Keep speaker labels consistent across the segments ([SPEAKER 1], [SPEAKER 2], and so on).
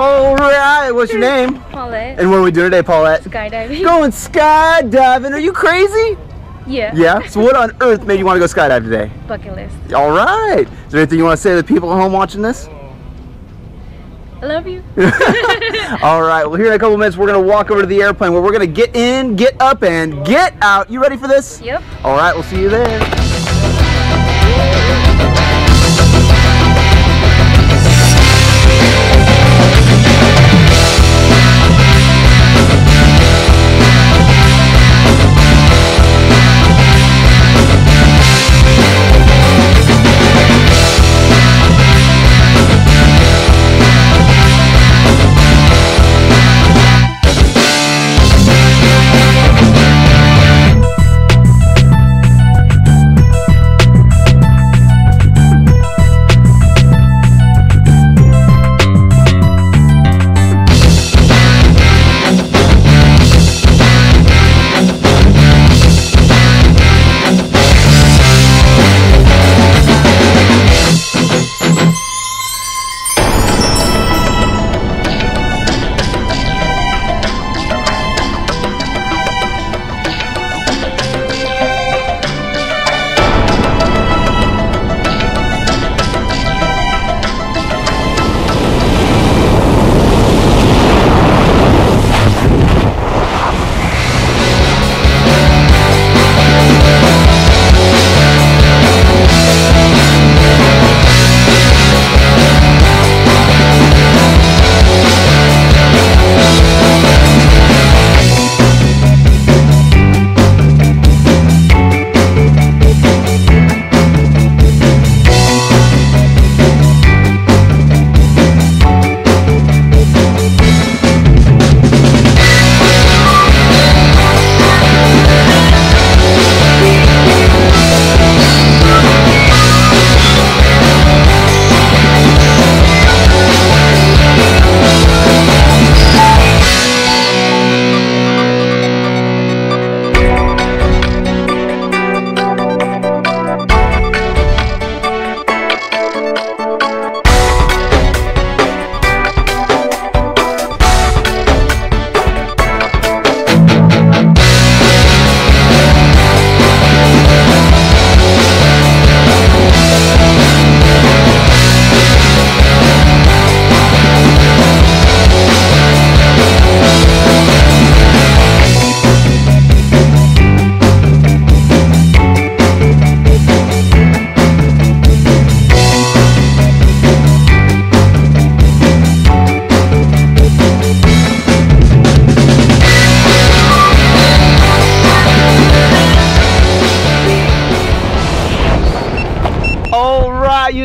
[SPEAKER 1] right, what's your name?
[SPEAKER 2] Paulette.
[SPEAKER 1] And what are we doing today, Paulette?
[SPEAKER 2] Skydiving.
[SPEAKER 1] Going skydiving. Are you crazy?
[SPEAKER 2] Yeah.
[SPEAKER 1] Yeah. So what on earth made you want to go skydive today?
[SPEAKER 2] Bucket list.
[SPEAKER 1] All right. Is there anything you want to say to the people at home watching this?
[SPEAKER 2] I love you.
[SPEAKER 1] All right. Well, here in a couple minutes, we're going to walk over to the airplane where we're going to get in, get up, and get out. You ready for this?
[SPEAKER 2] Yep.
[SPEAKER 1] All right. We'll see you there.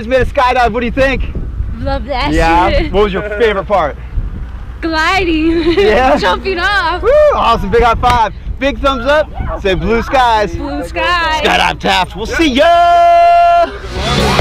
[SPEAKER 1] Just made a skydive. What do you think?
[SPEAKER 2] Love that
[SPEAKER 1] Yeah.
[SPEAKER 2] shit.
[SPEAKER 1] What was your favorite part?
[SPEAKER 2] Gliding.
[SPEAKER 1] Yeah?
[SPEAKER 2] Jumping off.
[SPEAKER 1] Woo! Awesome. Big high five. Big thumbs up. Say blue skies.
[SPEAKER 2] Blue sky.
[SPEAKER 1] Skydive Taft. We'll see ya.